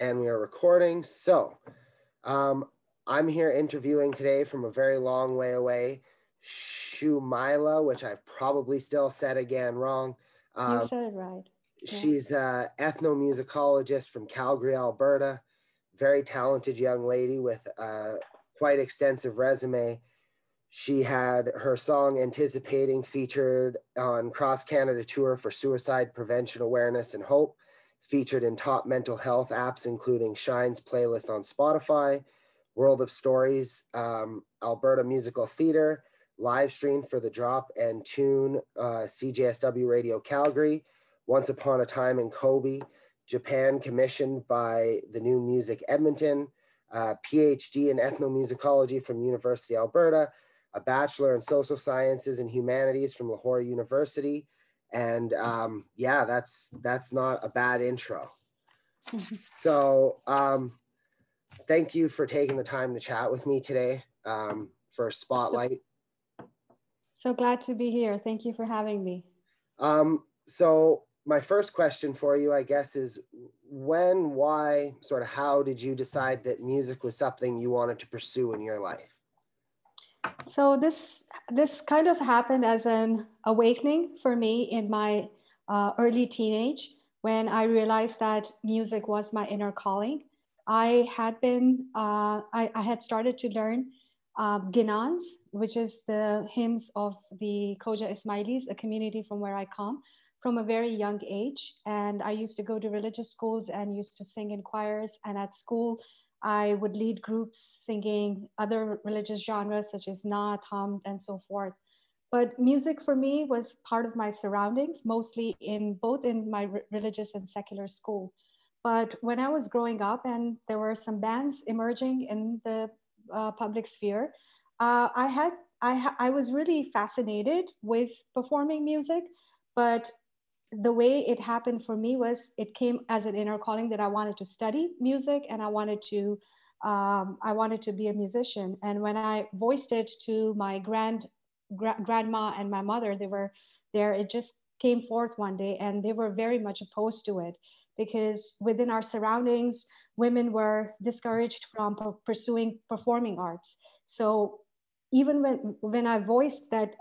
and we are recording. So, um, I'm here interviewing today from a very long way away, Shumila, which I've probably still said again wrong. Um, you said it right. Yeah. She's an ethnomusicologist from Calgary, Alberta. Very talented young lady with a quite extensive resume. She had her song Anticipating featured on Cross Canada Tour for Suicide Prevention Awareness and Hope featured in top mental health apps, including Shine's playlist on Spotify, World of Stories, um, Alberta Musical Theatre, live stream for the drop and tune uh, CJSW Radio Calgary, Once Upon a Time in Kobe, Japan commissioned by the New Music Edmonton, uh, PhD in ethnomusicology from University Alberta, a bachelor in social sciences and humanities from Lahore University, and um, yeah that's that's not a bad intro. So um, thank you for taking the time to chat with me today um, for spotlight. So glad to be here. Thank you for having me. Um, so my first question for you i guess is when why sort of how did you decide that music was something you wanted to pursue in your life so this this kind of happened as an awakening for me in my uh, early teenage when I realized that music was my inner calling. I had been uh, I, I, had started to learn uh, Ginans, which is the hymns of the Khoja Ismailis, a community from where I come, from a very young age. And I used to go to religious schools and used to sing in choirs. And at school, I would lead groups singing other religious genres such as Naat, Hamd, and so forth. But music for me was part of my surroundings, mostly in both in my re- religious and secular school. But when I was growing up and there were some bands emerging in the uh, public sphere, uh, I had I, I was really fascinated with performing music, but the way it happened for me was it came as an inner calling that I wanted to study music and I wanted to um, I wanted to be a musician. And when I voiced it to my grand gra- grandma and my mother, they were there. It just came forth one day, and they were very much opposed to it because within our surroundings, women were discouraged from pursuing performing arts. So even when when I voiced that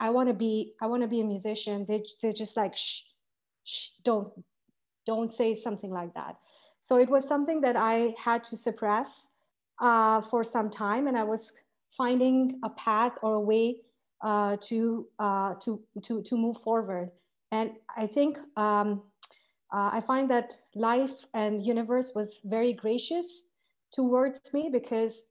I want to be I want to be a musician. They they're just like shh, shh, don't don't say something like that. So it was something that I had to suppress uh, for some time, and I was finding a path or a way uh, to uh, to to to move forward. And I think um, uh, I find that life and universe was very gracious towards me because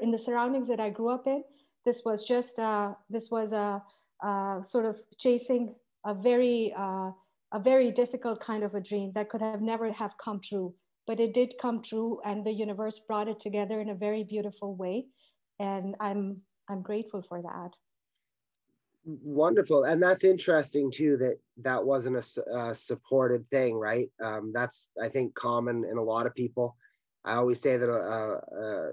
in the surroundings that I grew up in, this was just uh, this was a, a, sort of chasing a very uh, a very difficult kind of a dream that could have never have come true. But it did come true and the universe brought it together in a very beautiful way. And i'm i'm grateful for that. Wonderful. And that's interesting too that that wasn't a, a supported thing right? Um, that's i think common in a lot of people I always say that uh, uh,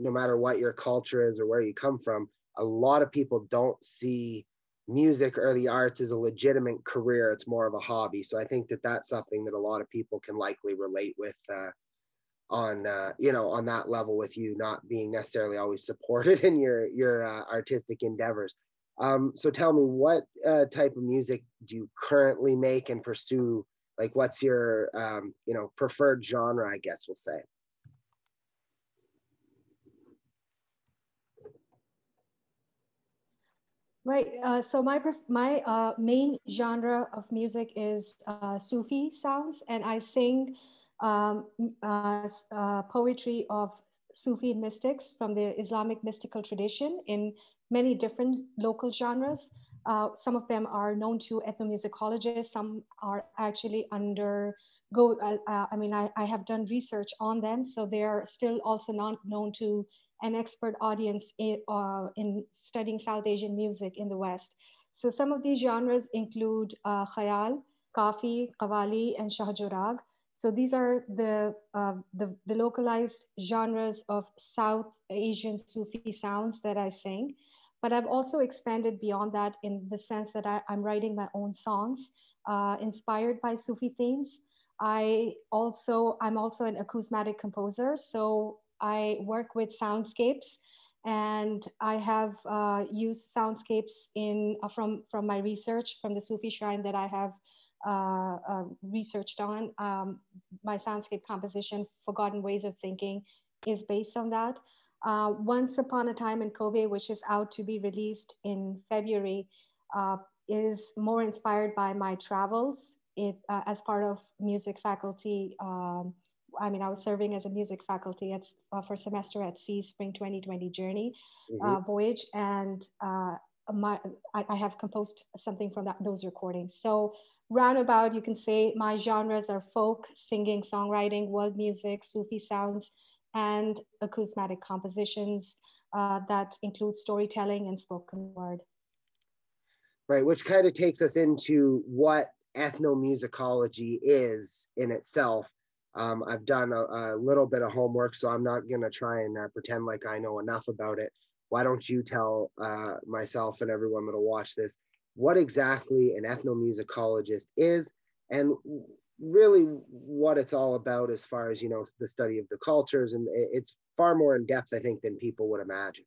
no matter what your culture is or where you come from, a lot of people don't see music or the arts as a legitimate career. It's more of a hobby. So I think that that's something that a lot of people can likely relate with uh, on, uh, you know, on that level with you not being necessarily always supported in your, your uh, artistic endeavors. Um, so tell me what uh, type of music do you currently make and pursue? Like what's your, um, you know, preferred genre, I guess we'll say. Right. Uh, so my my uh, main genre of music is uh, Sufi sounds, and I sing um, uh, uh, poetry of Sufi mystics from the Islamic mystical tradition in many different local genres. Uh, some of them are known to ethnomusicologists. Some are actually under go. I mean, I, I have done research on them, so they are still also not known to an expert audience in, uh, in studying South Asian music in the West. So some of these genres include uh, khayal, kafi, qawwali, and shahjurag. So these are the, uh, the, the, localized genres of South Asian Sufi sounds that I sing. But I've also expanded beyond that in the sense that I, am writing my own songs uh, inspired by Sufi themes. I also, I'm also an acousmatic composer. So I work with soundscapes and I have uh, used soundscapes in uh, from from my research from the Sufi shrine that I have uh, uh, researched on. Um, my soundscape composition, Forgotten Ways of Thinking, is based on that. Uh, Once Upon a Time in Kobe, which is out to be released in February, uh, is more inspired by my travels. It as part of music faculty. Um, I mean, I was serving as a music faculty at, uh, for semester at Sea Spring 2020 Journey mm-hmm. uh, Voyage, and uh, my I, I, have composed something from that, those recordings. So roundabout, you can say my genres are folk, singing, songwriting, world music, Sufi sounds, and acousmatic compositions uh, that include storytelling and spoken word. Right, which kind of takes us into what ethnomusicology is in itself um, I've done a, a, little bit of homework, so I'm not going to try and uh, pretend like I know enough about it. Why don't you tell uh, myself and everyone that'll watch this what exactly an ethnomusicologist is and really what it's all about as far as you know the study of the cultures and it's far more in depth i think than people would imagine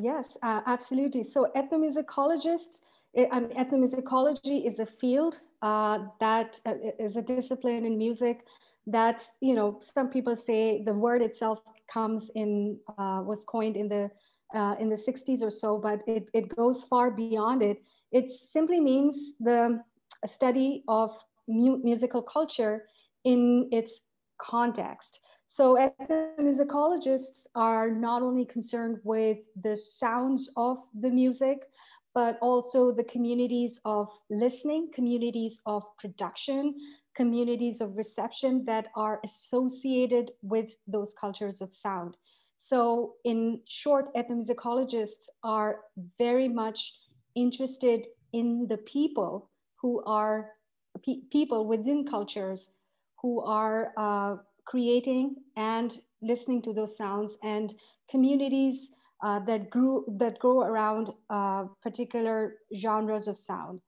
yes uh, absolutely so ethnomusicologists I mean, ethnomusicology is a field uh, that uh, is a discipline in music that, you know, some people say the word itself comes in, uh, was coined in the, uh, in the 60s or so, but it, it goes far beyond it. It simply means the study of mu musical culture in its context. So ethnomusicologists are not only concerned with the sounds of the music, but also the communities of listening, communities of production, communities of reception that are associated with those cultures of sound. So, in short, ethnomusicologists are very much interested in the people who are pe people within cultures who are uh, creating and listening to those sounds and communities uh, that grew that grow around uh, particular genres of sound.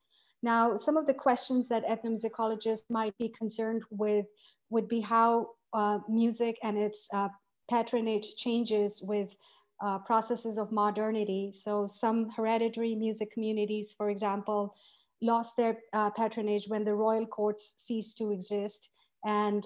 Now, some of the questions that ethnomusicologists might be concerned with would be how uh, music and its uh, patronage changes with uh, processes of modernity. So some hereditary music communities, for example, lost their uh, patronage when the royal courts ceased to exist. And,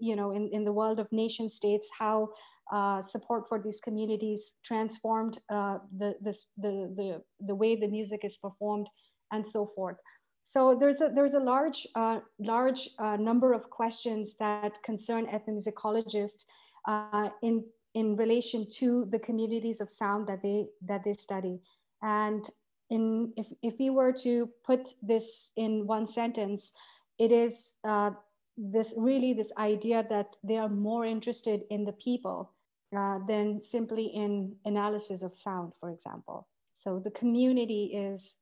you know, in, in the world of nation states, how uh, support for these communities transformed uh, the, the, the, the, way the music is performed and so forth. So there's a, there's a large, uh, large uh, number of questions that concern ethnomusicologists uh, in, in relation to the communities of sound that they, that they study. And in, if, if we were to put this in one sentence, it is uh, this really this idea that they are more interested in the people uh, than simply in analysis of sound, for example. So the community is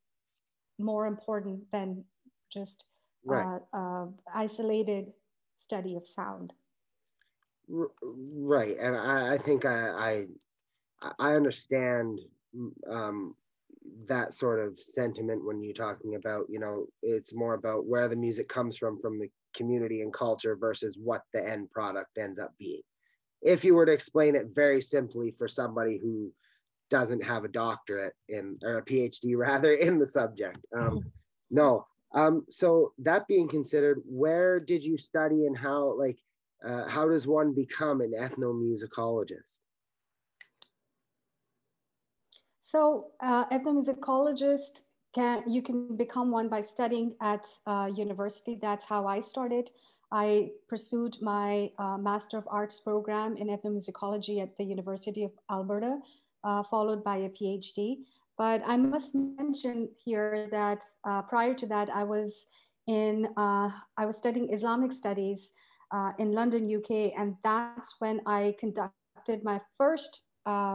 more important than just right. uh, uh, isolated study of sound. Right, and I, I think I, I, I understand um, that sort of sentiment when you're talking about you know it's more about where the music comes from from the community and culture versus what the end product ends up being. If you were to explain it very simply for somebody who doesn't have a doctorate in or a phd rather in the subject um, no. Um, so that being considered where did you study and how like uh, how does one become an ethnomusicologist? So uh, ethnomusicologist can you can become one by studying at uh, university that's how i started I pursued my uh, Master of Arts program in ethnomusicology at the University of Alberta, uh, followed by a PhD. But I must mention here that uh, prior to that, I was in uh, I was studying Islamic studies uh, in London, UK, and that's when I conducted my first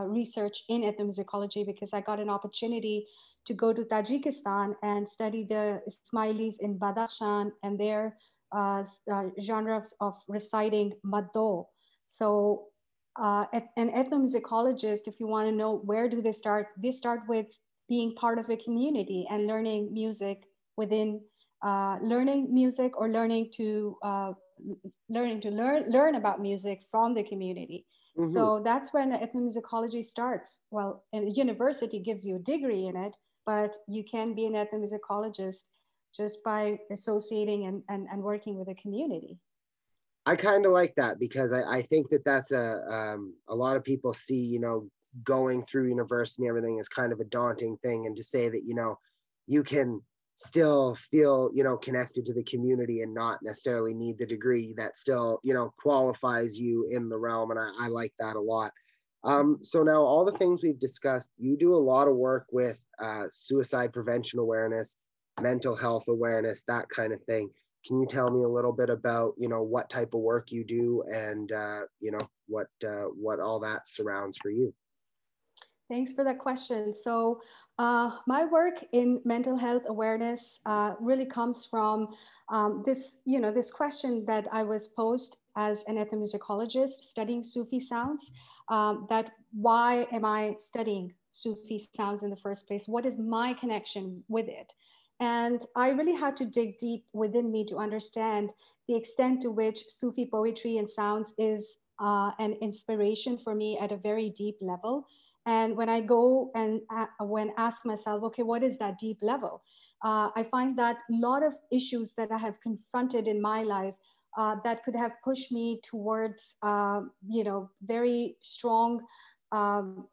research in ethnomusicology because I got an opportunity to go to Tajikistan and study the Ismailis in Badakhshan and their uh, uh, genres of reciting maddoh. So uh, an ethnomusicologist, if you want to know where do they start, they start with being part of a community and learning music within uh, learning music or learning to uh, learning to learn learn about music from the community. Mm-hmm. So that's when ethnomusicology starts. Well, and the university gives you a degree in it, but you can be an ethnomusicologist just by associating and, and, and working with a community. I kind of like that because I, I think that that's a um, a lot of people see you know going through university and everything is kind of a daunting thing and to say that you know you can still feel you know connected to the community and not necessarily need the degree that still you know qualifies you in the realm and I, I like that a lot um, so now all the things we've discussed you do a lot of work with uh, suicide prevention awareness mental health awareness that kind of thing can you tell me a little bit about you know what type of work you do and uh, you know what uh, what all that surrounds for you Thanks for that question. So uh, my work in mental health awareness uh, really comes from um, this, you know, this question that I was posed as an ethnomusicologist studying Sufi sounds, um, that why am I studying Sufi sounds in the first place? What is my connection with it? And I really had to dig deep within me to understand the extent to which Sufi poetry and sounds is uh, an inspiration for me at a very deep level. And when I go and uh, when ask myself, okay, what is that deep level? Uh, I find that a lot of issues that I have confronted in my life uh, that could have pushed me towards, uh, you know, very strong, um,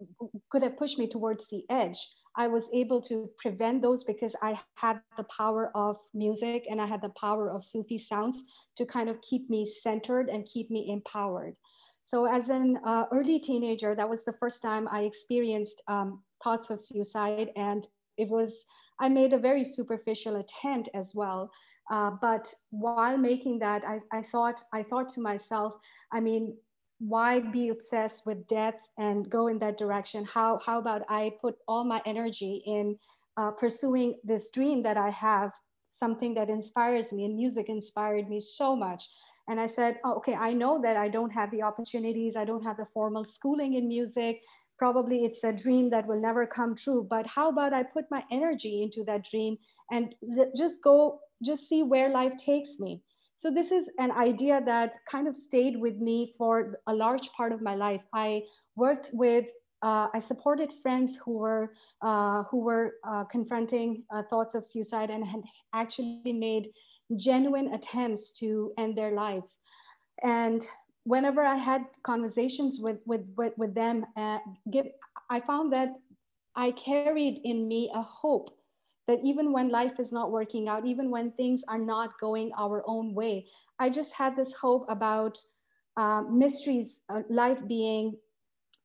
could have pushed me towards the edge. I was able to prevent those because I had the power of music and I had the power of Sufi sounds to kind of keep me centered and keep me empowered. So as an uh, early teenager, that was the first time I experienced um, thoughts of suicide. And it was, I made a very superficial attempt as well. Uh, but while making that, I, I, thought, I thought to myself, I mean, why be obsessed with death and go in that direction? How, how about I put all my energy in uh, pursuing this dream that I have, something that inspires me, and music inspired me so much. And I said, oh, okay, I know that I don't have the opportunities, I don't have the formal schooling in music. Probably it's a dream that will never come true, but how about I put my energy into that dream and just go, just see where life takes me. So this is an idea that kind of stayed with me for a large part of my life. I worked with uh, I supported friends who were uh, who were uh, confronting uh, thoughts of suicide and had actually made genuine attempts to end their lives. And whenever I had conversations with, with, with, with them, uh, give, I found that I carried in me a hope that even when life is not working out, even when things are not going our own way, I just had this hope about uh, mysteries, uh, life being,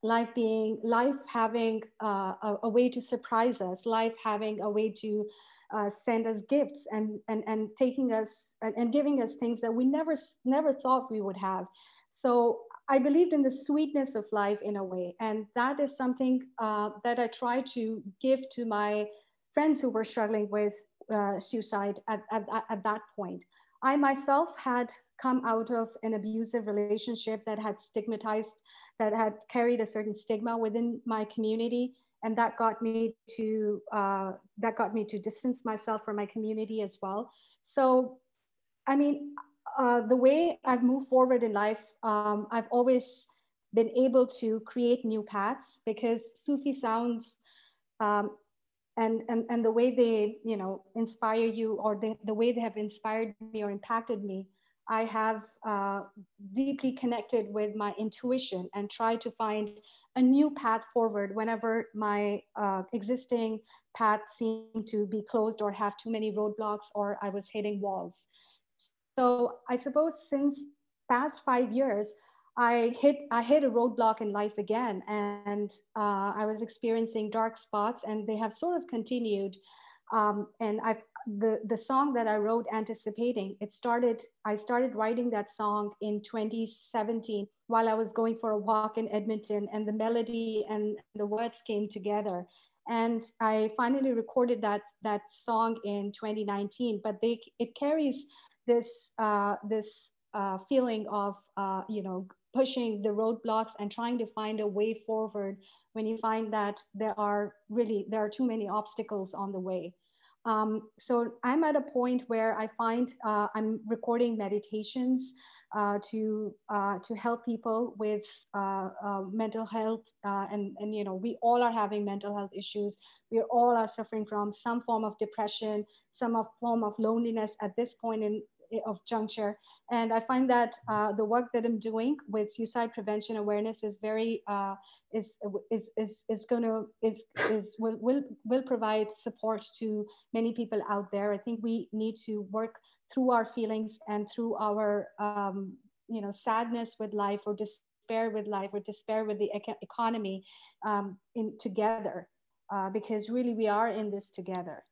life being, life having uh, a, a, way to surprise us, life having a way to uh, send us gifts and, and, and taking us and, and giving us things that we never, never thought we would have. So I believed in the sweetness of life in a way. And that is something uh, that I try to give to my friends who were struggling with uh, suicide at, at, at that point. I myself had come out of an abusive relationship that had stigmatized, that had carried a certain stigma within my community and that got me to uh, that got me to distance myself from my community as well so i mean uh, the way i've moved forward in life um, i've always been able to create new paths because sufi sounds um, and, and and the way they you know inspire you or the, the way they have inspired me or impacted me I have uh, deeply connected with my intuition and try to find a new path forward whenever my uh, existing path seemed to be closed or have too many roadblocks or I was hitting walls. So I suppose since past five years, I hit I hit a roadblock in life again, and uh, I was experiencing dark spots, and they have sort of continued. Um, and I've the the song that I wrote, anticipating, it started. I started writing that song in 2017 while I was going for a walk in Edmonton, and the melody and the words came together. And I finally recorded that that song in 2019. But they it carries this uh, this uh, feeling of uh, you know pushing the roadblocks and trying to find a way forward when you find that there are really there are too many obstacles on the way. Um, so i'm at a point where i find uh, i'm recording meditations uh, to uh, to help people with uh, uh, mental health uh, and and you know we all are having mental health issues. We all are suffering from some form of depression some of form of loneliness at this point in of juncture. And I find that uh, the work that I'm doing with suicide prevention awareness is very uh, is is is is going to is is will will will provide support to many people out there. I think we need to work through our feelings and through our um, you know sadness with life or despair with life or despair with the economy um, in together uh, because really we are in this together.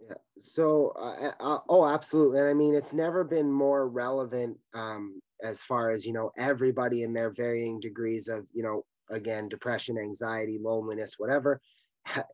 Yeah. So, uh, uh, oh, absolutely. And I mean, it's never been more relevant um, as far as, you know, everybody in their varying degrees of, you know, again, depression, anxiety, loneliness, whatever.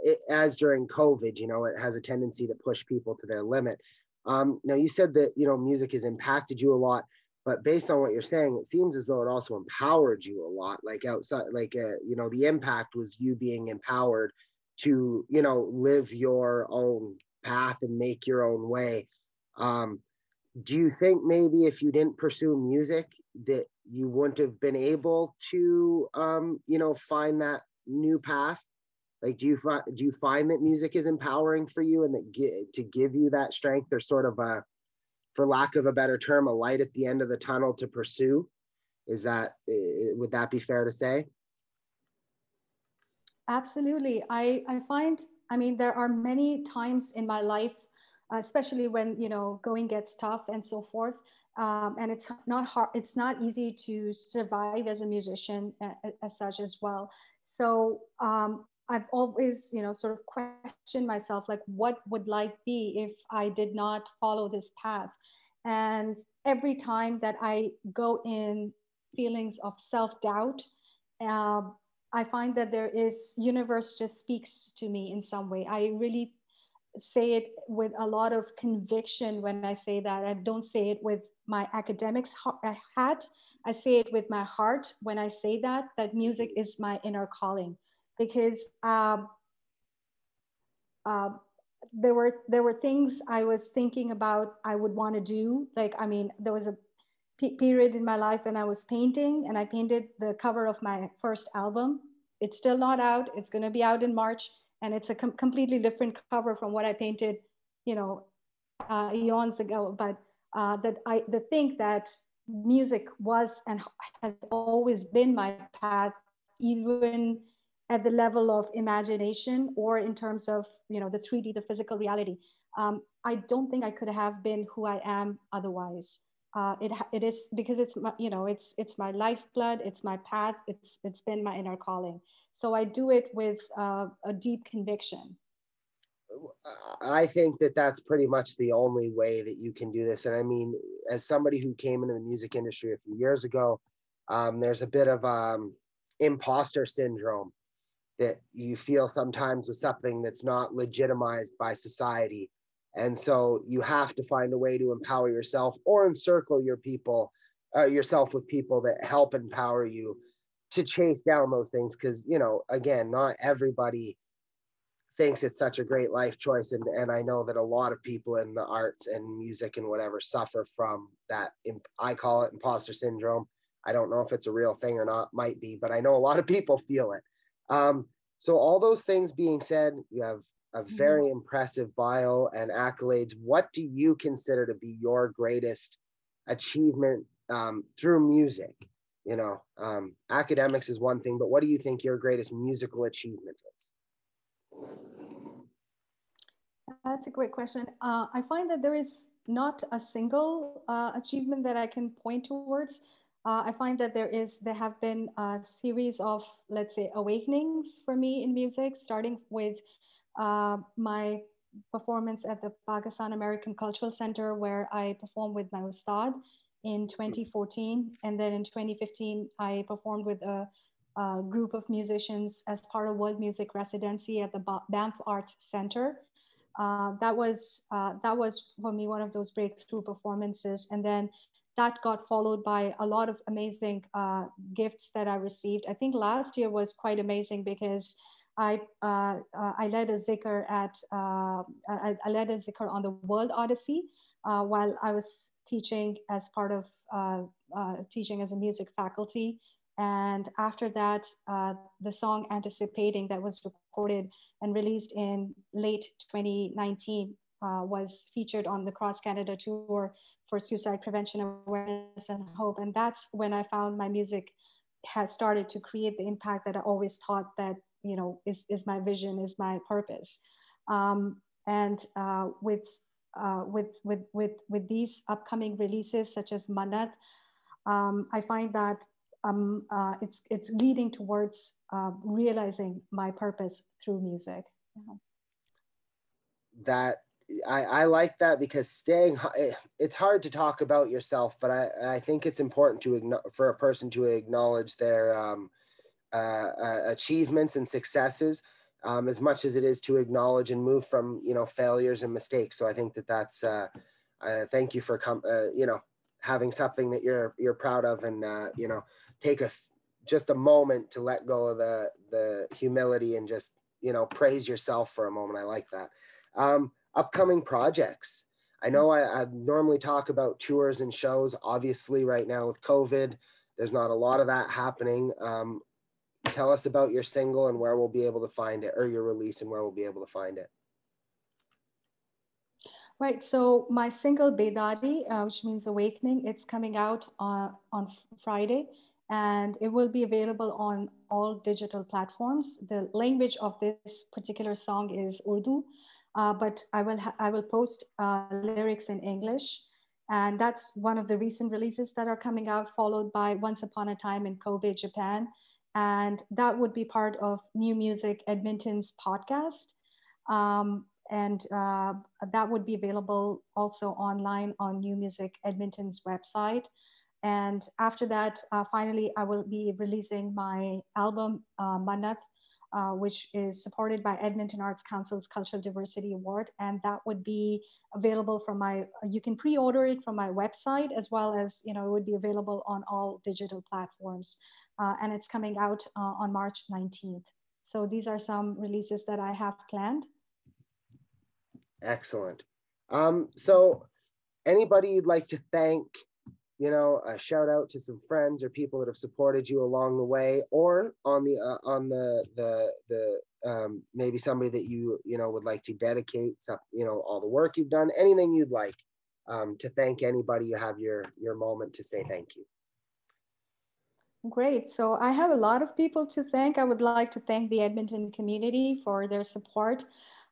It, as during COVID, you know, it has a tendency to push people to their limit. Um, now, you said that, you know, music has impacted you a lot, but based on what you're saying, it seems as though it also empowered you a lot. Like outside, like, uh, you know, the impact was you being empowered to, you know, live your own path and make your own way. Um, do you think maybe if you didn't pursue music that you wouldn't have been able to, um, you know, find that new path? Like, do you find do you find that music is empowering for you and that get, to give you that strength or sort of a, for lack of a better term, a light at the end of the tunnel to pursue? Is that would that be fair to say? Absolutely. I, I find I mean, there are many times in my life, especially when you know going gets tough and so forth, um, and it's not hard. It's not easy to survive as a musician as, such as well. So um, I've always, you know, sort of questioned myself, like, what would life be if I did not follow this path? And every time that I go in feelings of self doubt, uh, I find that there is universe just speaks to me in some way. I really say it with a lot of conviction when I say that. I don't say it with my academics uh, hat. I say it with my heart when I say that that music is my inner calling because uh, there were there were things I was thinking about I would want to do. Like I mean, there was a period in my life when I was painting and I painted the cover of my first album. It's still not out. It's going to be out in March and it's a com completely different cover from what I painted, you know, uh, eons ago. But uh, that I the think that music was and has always been my path, even at the level of imagination or in terms of you know the 3D, the physical reality. Um, I don't think I could have been who I am otherwise uh, it it is because it's my, you know it's it's my lifeblood it's my path it's it's been my inner calling. So i do it with uh, a deep conviction. I think that that's pretty much the only way that you can do this. And i mean as somebody who came into the music industry a few years ago um, there's a bit of um, imposter syndrome that you feel sometimes with something that's not legitimized by society and so you have to find a way to empower yourself or encircle your people, uh, yourself with people that help empower you to chase down those things. Because, you know, again, not everybody thinks it's such a great life choice. And, and I know that a lot of people in the arts and music and whatever suffer from that. I call it imposter syndrome. I don't know if it's a real thing or not, might be, but I know a lot of people feel it. Um, so, all those things being said, you have a mm-hmm. very mm-hmm. impressive bio and accolades. What do you consider to be your greatest achievement um, through music? You know, um, academics is one thing, but what do you think your greatest musical achievement is? That's a great question. Uh, I find that there is not a single uh, achievement that I can point towards. Uh, I find that there is there have been a series of let's say awakenings for me in music, starting with uh, my performance at the Pakistan American Cultural Center, where I performed with my ustad in 2014. And then in 2015, I performed with a, a group of musicians as part of World Music Residency at the Banff Arts Center. Uh, that was uh, that was for me one of those breakthrough performances. And then that got followed by a lot of amazing uh, gifts that I received. I think last year was quite amazing because I uh, uh, I led a zikr at uh, I, I, led a zikr on the World Odyssey uh, while I was teaching as part of uh, teaching as a music faculty. And after that, the song "Anticipating" that was recorded and released in late 2019 was featured on the Cross Canada tour for suicide prevention awareness and hope. And that's when I found my music has started to create the impact that I always thought that you know is, is my vision is my purpose um, and uh, with uh, with with with with these upcoming releases such as Manat, um, I find that um, uh, it's it's leading towards uh, realizing my purpose through music. Yeah. That I, I like that because staying eh, it's hard to talk about yourself, but I, I think it's important to for a person to acknowledge their um, achievements and successes um, as much as it is to acknowledge and move from you know failures and mistakes. So I think that that's uh, uh, thank you for com- uh, you know having something that you're you're proud of and uh, you know take a just a moment to let go of the the humility and just you know praise yourself for a moment. I like that. Um, upcoming projects. I know I, I normally talk about tours and shows. Obviously, right now with COVID, there's not a lot of that happening. Um, tell us about your single and where we'll be able to find it, or your release and where we'll be able to find it. Right. So my single Bedari, uh, which means awakening, it's coming out on, on Friday and it will be available on all digital platforms. The language of this particular song is Urdu, uh, but I will, I will post uh, lyrics in English. And that's one of the recent releases that are coming out, followed by Once Upon a Time in Kobe, Japan, and that would be part of New Music Edmonton's podcast. Um, and uh, that would be available also online on New Music Edmonton's website. And after that, uh, finally, I will be releasing my album, uh, Manat, uh, which is supported by Edmonton Arts Council's Cultural Diversity Award. And that would be available from my, you can pre-order it from my website as well as, you know, it would be available on all digital platforms uh, and it's coming out uh, on March 19th. So these are some releases that I have planned. Excellent. Um, so anybody you'd like to thank, you know, a shout out to some friends or people that have supported you along the way, or on the uh, on the the the um, maybe somebody that you you know would like to dedicate some you know all the work you've done, anything you'd like um, to thank anybody. You have your your moment to say thank you. Great. So I have a lot of people to thank. I would like to thank the Edmonton community for their support.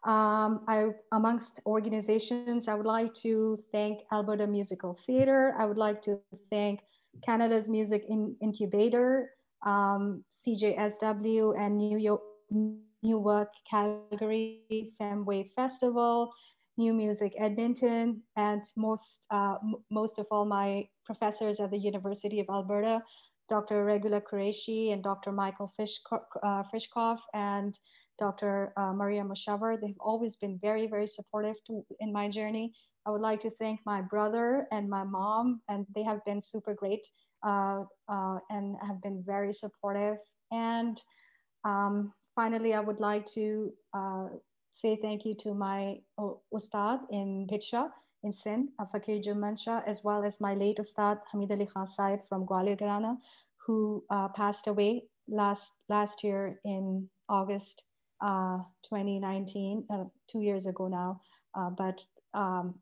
Um, I, amongst organizations, I would like to thank Alberta Musical Theatre. I would like to thank Canada's Music in Incubator, um, CJSW, and New York, New Work Calgary Femme Wave Festival, New Music Edmonton, and most, uh, most of all my professors at the University of Alberta Dr. Regula Qureshi and Dr. Michael Fishko, uh, Frishkopf and Dr. Uh, Maryam Moshaver. They've always been very, very supportive to, in my journey. I would like to thank my brother and my mom, and they have been super great uh, uh, and have been very supportive. And um, finally, I would like to say thank you to my ustad in Bhit Shah in Sindh, Fakir Juman Shah, as well as my late Ustad Hamid Ali Khan Said from Gwalior Gharana, who uh, passed away last, last year in August uh, 2019, uh, two years ago now. Uh, but um,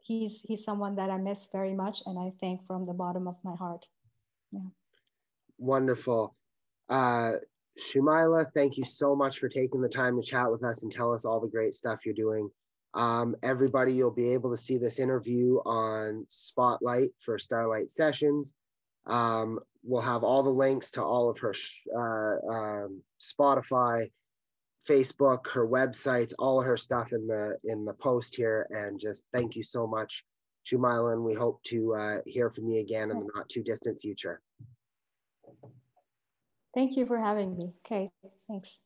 he's, he's someone that I miss very much and I thank from the bottom of my heart. Yeah. Wonderful. Uh, Shumaila, thank you so much for taking the time to chat with us and tell us all the great stuff you're doing. Um, everybody, you'll be able to see this interview on Spotlight for Starlite Sessions. Um, we'll have all the links to all of her uh, um, Spotify, Facebook, her websites, all of her stuff in the in the post here. And just thank you so much, Shumaila, and we hope to uh, hear from you again in the not too distant future. Thank you for having me. Okay, thanks.